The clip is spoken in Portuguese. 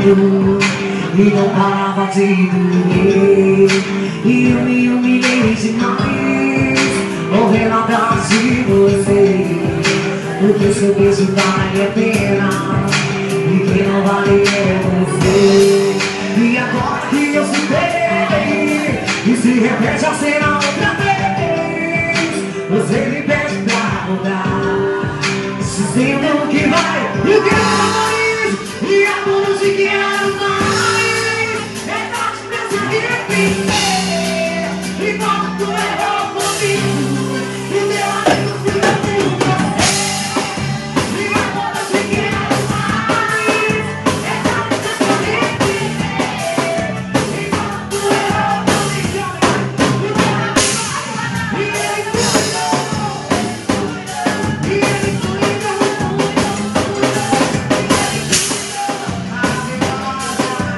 E não parava de doer. E eu me humilhei demais Morrendo atrás de você. Porque seu beijo vale a pena E quem não vale é você. E agora que eu sei E se repete a cena outra vez Você me pede pra mudar. Dizendo que vai e que vai